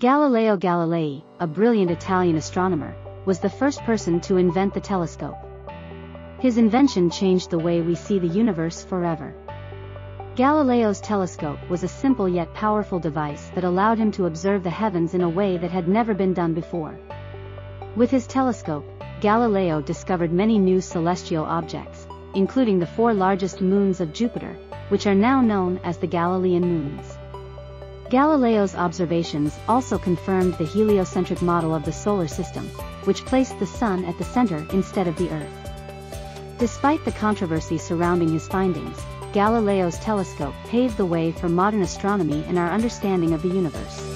Galileo Galilei, a brilliant Italian astronomer, was the first person to invent the telescope. His invention changed the way we see the universe forever. Galileo's telescope was a simple yet powerful device that allowed him to observe the heavens in a way that had never been done before. With his telescope, Galileo discovered many new celestial objects, including the four largest moons of Jupiter, which are now known as the Galilean moons. Galileo's observations also confirmed the heliocentric model of the solar system, which placed the Sun at the center instead of the Earth. Despite the controversy surrounding his findings, Galileo's telescope paved the way for modern astronomy and our understanding of the universe.